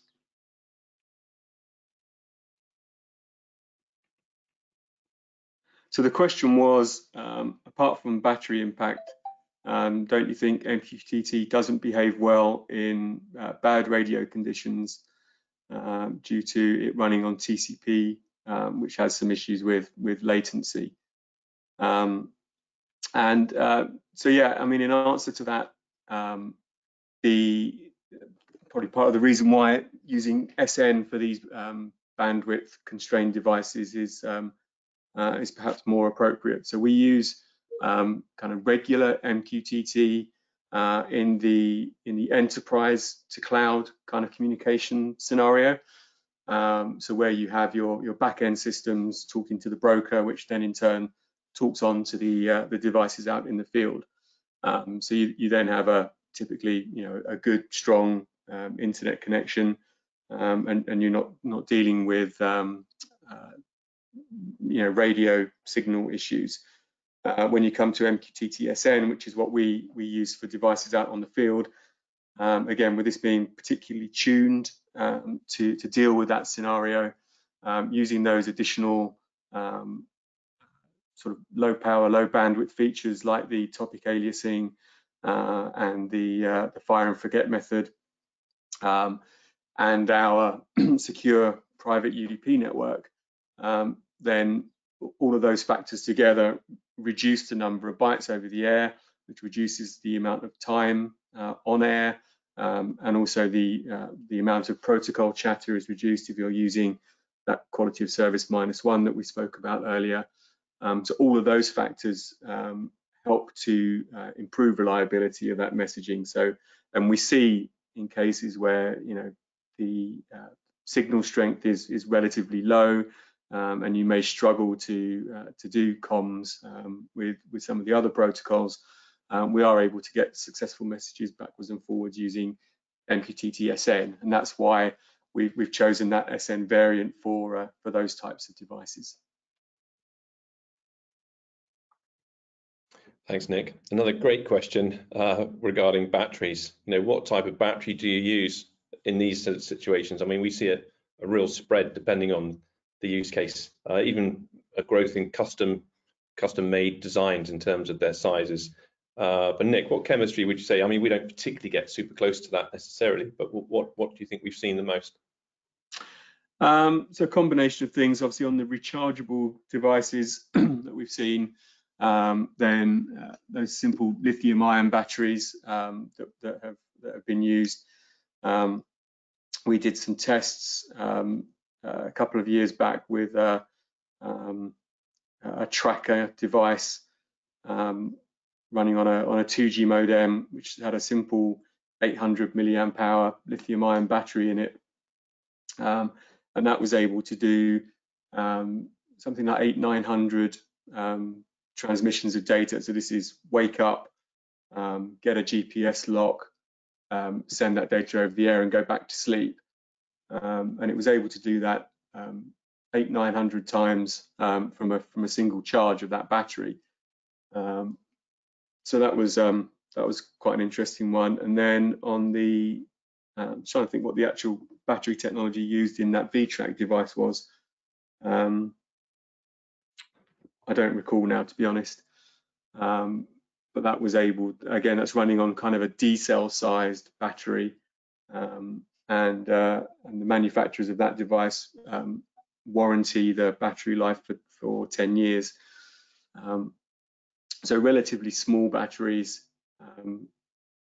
So the question was, um, apart from battery impact, um, don't you think MQTT doesn't behave well in uh, bad radio conditions um, due to it running on TCP, um, which has some issues with with latency? Um, and uh, so, yeah, I mean, in answer to that, um, the probably part of the reason why using SN for these bandwidth constrained devices is uh, is perhaps more appropriate. So we use um, kind of regular MQTT uh, in the in the enterprise to cloud kind of communication scenario. Um, so where you have your your backend systems talking to the broker, which then in turn talks on to the uh, the devices out in the field. Um, so you, you then have a typically you know a good strong um, internet connection, um, and and you're not not dealing with um, uh, you know, radio signal issues. Uh, when you come to MQTT-SN, which is what we, we use for devices out on the field, um, again, with this being particularly tuned um, to, to deal with that scenario, um, using those additional um, sort of low power, low bandwidth features like the topic aliasing uh, and the, uh, the fire and forget method, um, and our <clears throat> secure private UDP network, um, then all of those factors together reduce the number of bytes over the air, which reduces the amount of time uh, on air, um, and also the uh, the amount of protocol chatter is reduced if you're using that quality of service minus one that we spoke about earlier. Um, so all of those factors um, help to uh, improve reliability of that messaging. So, and we see in cases where you know the uh, signal strength is is relatively low, um, and you may struggle to uh, to do comms um, with with some of the other protocols. Um, we are able to get successful messages backwards and forwards using MQTT SN, and that's why we've, we've chosen that SN variant for uh, for those types of devices. Thanks, Nick. Another great question uh, regarding batteries. You know, what type of battery do you use in these situations? I mean, we see a, a real spread depending on the use case, uh, even a growth in custom custom made designs in terms of their sizes. Uh, but Nick, what chemistry would you say? I mean, we don't particularly get super close to that necessarily, but what what do you think we've seen the most? Um, so a combination of things, obviously on the rechargeable devices <clears throat> that we've seen, um, then uh, those simple lithium ion batteries um, that, that, have, that, have, been used. Um, we did some tests um, a couple of years back with a, um, a tracker device um, running on a, on a 2G modem, which had a simple 800 milliamp hour lithium ion battery in it. and that was able to do something like eight, 900 um, transmissions of data. So this is wake up, um, get a GPS lock, um, send that data over the air and go back to sleep. Um, and it was able to do that um, eight, 900 times um, from, a, from a single charge of that battery. Um, so that was, that was quite an interesting one. And then on the, I'm trying to think what the actual battery technology used in that VTRAC device was. Um, I don't recall now, to be honest. Um, but that was able, again, that's running on kind of a D cell sized battery. Um, and, uh, and the manufacturers of that device um, warranty the battery life for, for 10 years. Um, so relatively small batteries um,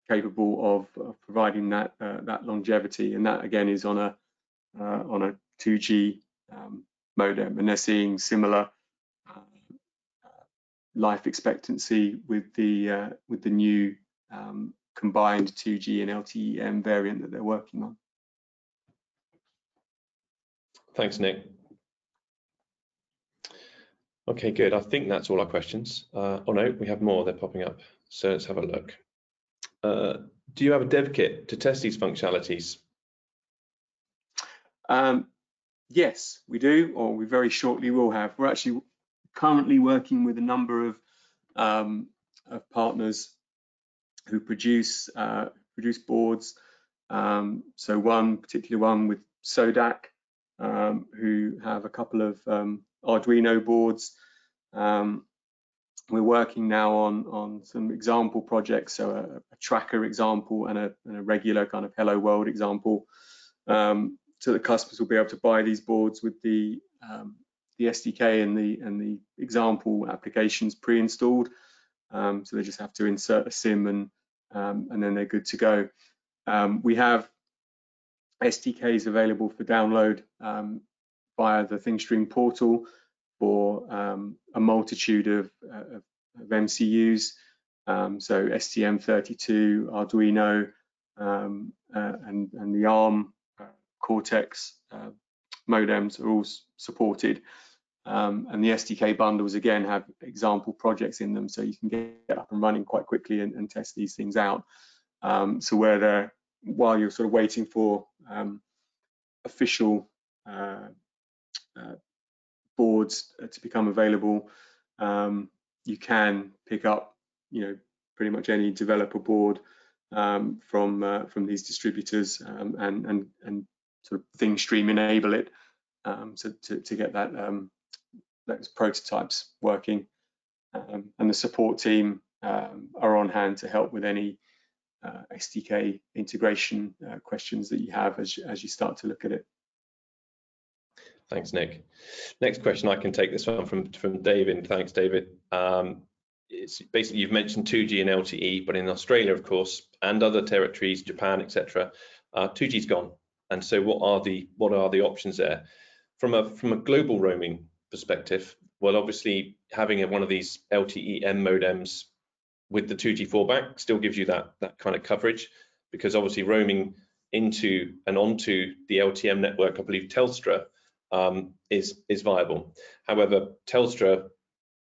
capable of, of, providing that uh, that longevity, and that again is on a uh, on a 2G um, modem, and they're seeing similar life expectancy with the uh, with the new um, combined 2G and LTE-M variant that they're working on. Thanks, Nick. Okay, good. I think that's all our questions. Uh, oh no, we have more. They're popping up. So let's have a look. Uh, do you have a dev kit to test these functionalities? Um, yes, we do, or we very shortly will have. We're actually currently working with a number of, um, of partners who produce uh, produce boards. Um, so one particular one with SODAQ, um, who have a couple of um, Arduino boards. Um, we're working now on on some example projects, so a, a tracker example and a, and a, regular kind of Hello World example. Um, so the customers will be able to buy these boards with the the SDK and the and the example applications pre-installed. Um, so they just have to insert a SIM and um, and then they're good to go. Um, we have SDKs available for download um, via the ThingStream portal for um, a multitude of, uh, of MCUs. Um, so STM32, Arduino, uh, and, and the ARM uh, Cortex uh, modems are all supported. Um, and the SDK bundles again have example projects in them, so you can get up and running quite quickly and, and test these things out. Um, so where they're while you're sort of waiting for um, official uh, uh, boards to become available, um, you can pick up, you know, pretty much any developer board um, from uh, from these distributors um, and and and sort of ThingStream enable it um, to, to, get that um, those prototypes working. And the support team are on hand to help with any uh, SDK integration uh, questions that you have as, as you start to look at it. Thanks, Nick. Next question, I can take this one from, from David. Thanks, David. Um, it's basically you've mentioned 2G and LTE, but in Australia, of course, and other territories, Japan, etc., uh, 2G's gone. And so, what are the what are the options there? From a from a global roaming perspective, well, obviously having a, one of these LTE-M modems with the 2G fallback still gives you that that kind of coverage because obviously roaming into and onto the LTE-M network, I believe Telstra um, is is viable. However, Telstra,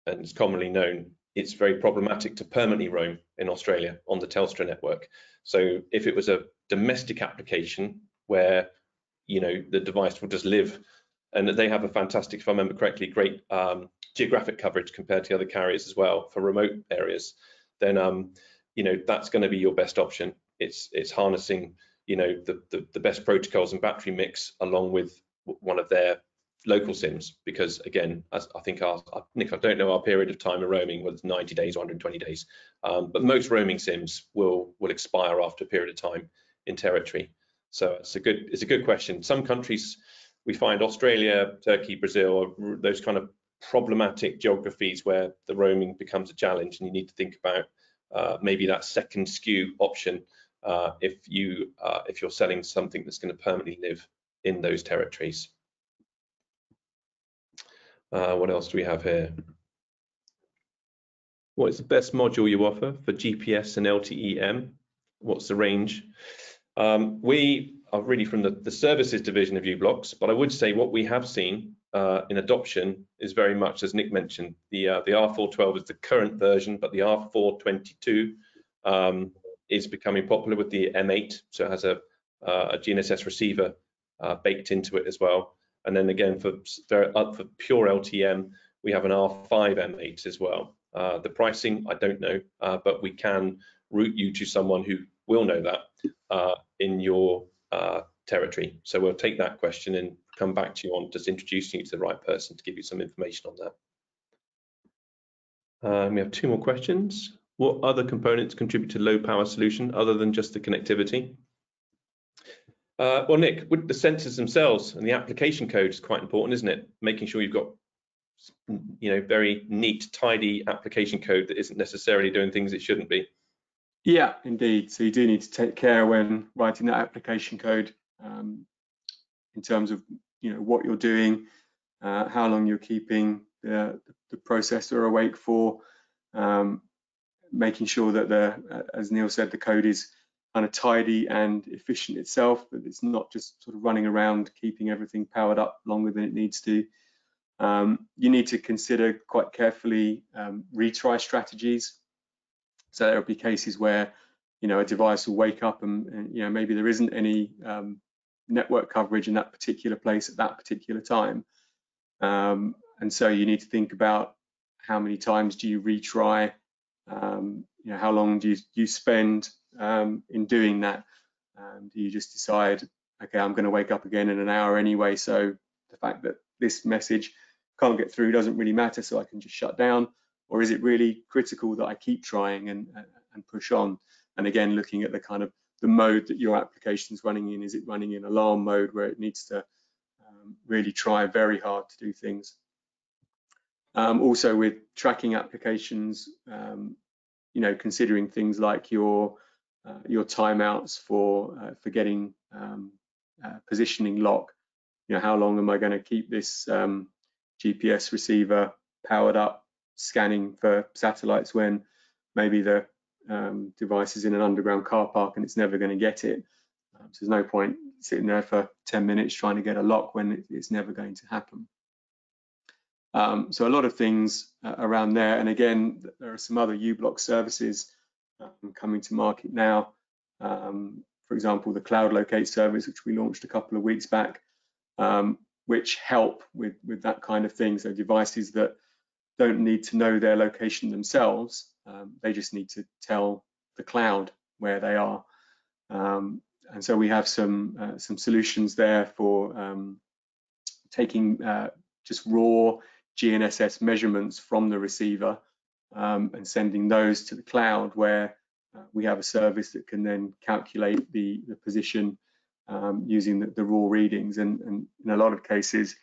and it's commonly known, it's very problematic to permanently roam in Australia on the Telstra network. So if it was a domestic application where you know the device will just live and they have a fantastic, if I remember correctly, great um, geographic coverage compared to other carriers as well for remote areas, then um, you know that's going to be your best option. It's it's harnessing you know the, the, the best protocols and battery mix along with one of their local sims. Because again as i think our nick i don't know our period of time of roaming whether it's 90 days or 120 days um, but most roaming sims will will expire after a period of time in territory. So it's a good it's a good question. Some countries we find australia turkey brazil those kind of problematic geographies where the roaming becomes a challenge and you need to think about uh, maybe that second SKU option uh, if you uh, if you're selling something that's going to permanently live in those territories. Uh, what else do we have here? What is the best module you offer for GPS and LTE-M? What's the range? Um, we are really from the, the services division of u-blox, but I would say what we have seen uh, in adoption is very much, as Nick mentioned, the uh, the R412 is the current version, but the R422 um, is becoming popular with the M8, so it has a, uh, a GNSS receiver uh, baked into it as well. And then again, for, uh, for pure LTE-M, we have an R5 M8 as well. Uh, the pricing, I don't know, uh, but we can route you to someone who will know that uh, in your territory. So we'll take that question and come back to you on just introducing you to the right person to give you some information on that. Um, we have two more questions. What other components contribute to low power solution other than just the connectivity? Uh, well, Nick, with the sensors themselves and the application code is quite important, isn't it? Making sure you've got, you know, very neat, tidy application code that isn't necessarily doing things it shouldn't be. Yeah, indeed. So you do need to take care when writing that application code um, in terms of, you know, what you're doing, uh, how long you're keeping the, the processor awake for, um, making sure that the, as Neil said, the code is kind of tidy and efficient itself, but it's not just sort of running around keeping everything powered up longer than it needs to. Um, you need to consider quite carefully um, retry strategies. So there will be cases where you know a device will wake up and, and you know maybe there isn't any um, network coverage in that particular place at that particular time, um, and so you need to think about how many times do you retry um, you know, how long do you, you spend um, in doing that? Do you just decide, okay, I'm going to wake up again in an hour anyway, so the fact that this message can't get through doesn't really matter, so I can just shut down? Or is it really critical that I keep trying and, and push on? And again, looking at the kind of the mode that your application is running in, is it running in alarm mode where it needs to um, really try very hard to do things? Um, also with tracking applications, um, you know, considering things like your uh, your timeouts for uh, for getting um, uh, positioning lock. You know, how long am I going to keep this um, GPS receiver powered up, scanning for satellites when maybe the um, device is in an underground car park and it's never going to get it. Um, so there's no point sitting there for 10 minutes trying to get a lock when it's never going to happen. Um, so a lot of things uh, around there. And again, there are some other u-blox services um, coming to market now. Um, for example, the Cloud Locate service, which we launched a couple of weeks back, um, which help with, with that kind of thing. So devices that don't need to know their location themselves, um, they just need to tell the cloud where they are. Um, and so we have some uh, some solutions there for taking uh, just raw GNSS measurements from the receiver um, and sending those to the cloud where uh, we have a service that can then calculate the, the position um, using the, the, raw readings. And, and, in a lot of cases,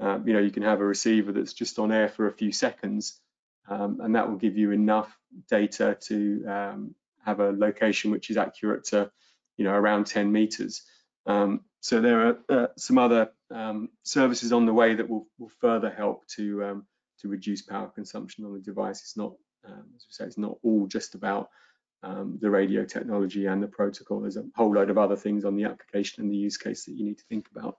um, you know, you can have a receiver that's just on air for a few seconds, um, and that will give you enough data to um, have a location which is accurate to, you know, around 10 meters. Um, so there are uh, some other um, services on the way that will, will further help to um, to reduce power consumption on the device. It's not, um, as we say, it's not all just about the radio technology and the protocol. There's a whole load of other things on the application and the use case that you need to think about.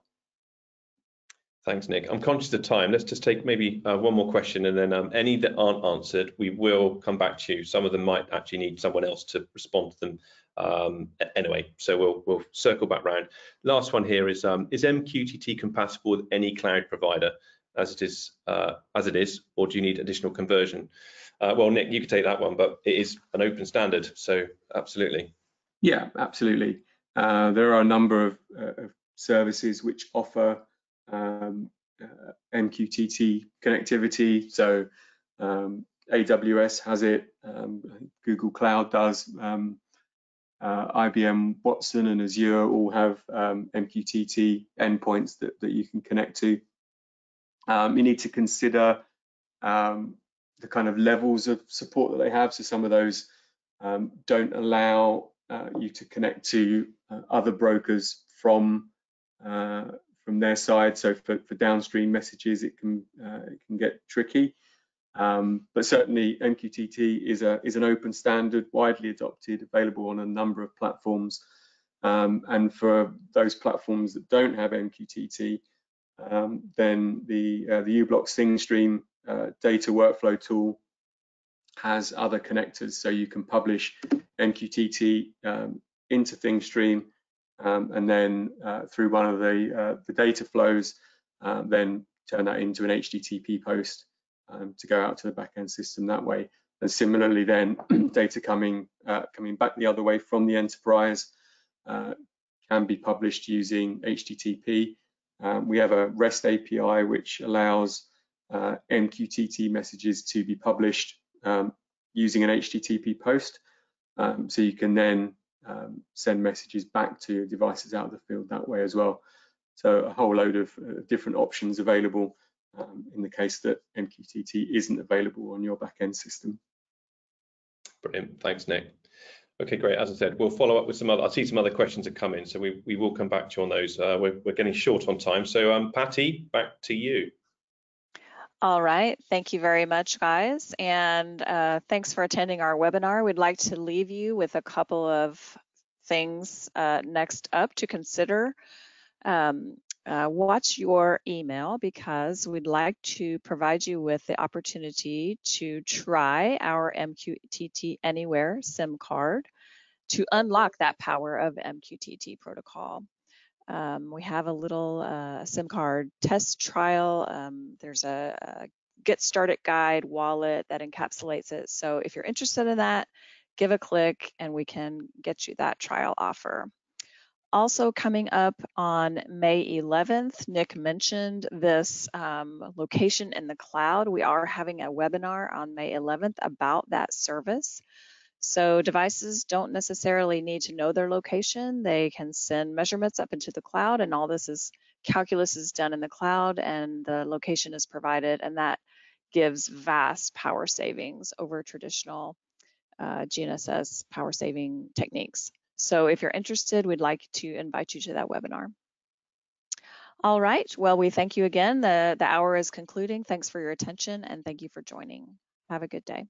Thanks, Nick. I'm conscious of time. Let's just take maybe uh, one more question and then um, any that aren't answered, we will come back to you. Some of them might actually need someone else to respond to them um, anyway, so we'll, we'll circle back round. Last one here is, um, is MQTT compatible with any cloud provider as it is, uh, as it is, or do you need additional conversion? Uh, well, Nick, you could take that one, but it is an open standard, so absolutely. Yeah, absolutely. Uh, there are a number of, uh, of services which offer um, uh, MQTT connectivity. So um, AWS has it, um, Google Cloud does, um, uh, IBM Watson and Azure all have um, MQTT endpoints that, that you can connect to. Um, you need to consider the kind of levels of support that they have. So some of those don't allow uh, you to connect to uh, other brokers from uh, from their side. So for, for downstream messages, it can uh, it can get tricky. Um, but certainly MQTT is a is an open standard, widely adopted, available on a number of platforms. Um, and for those platforms that don't have MQTT, um, then the uh, the u-blox ThingStream uh, data workflow tool has other connectors, so you can publish MQTT um, into ThingStream um, and then uh, through one of the, uh, the data flows, uh, then turn that into an HTTP post um, to go out to the backend system that way. And similarly, then <clears throat> data coming uh, coming back the other way from the enterprise uh, can be published using HTTP. Um, we have a REST API which allows uh, MQTT messages to be published um, using an HTTP post. Um, so you can then um, send messages back to your devices out of the field that way as well. So a whole load of uh, different options available um, in the case that MQTT isn't available on your backend system. Brilliant, thanks Nick. Okay, great. As I said, we'll follow up with some other. I see some other questions come in, so we, we will come back to you on those. Uh, we're, we're getting short on time, so um, Patty, back to you. All right, thank you very much, guys. And uh, thanks for attending our webinar. We'd like to leave you with a couple of things uh, next up to consider. Um, uh, watch your email because we'd like to provide you with the opportunity to try our MQTT Anywhere SIM card to unlock that power of MQTT protocol. Um, we have a little uh, SIM card test trial. Um, there's a, a, get started guide wallet that encapsulates it. So if you're interested in that, give a click and we can get you that trial offer. Also coming up on May 11th, Nick mentioned this um, location in the cloud. We are having a webinar on May 11th about that service. So devices don't necessarily need to know their location. They can send measurements up into the cloud and all this is calculus is done in the cloud and the location is provided and that gives vast power savings over traditional uh, GNSS power saving techniques. So if you're interested, we'd like to invite you to that webinar. All right, well, we thank you again. The, the hour is concluding. Thanks for your attention and thank you for joining. Have a good day.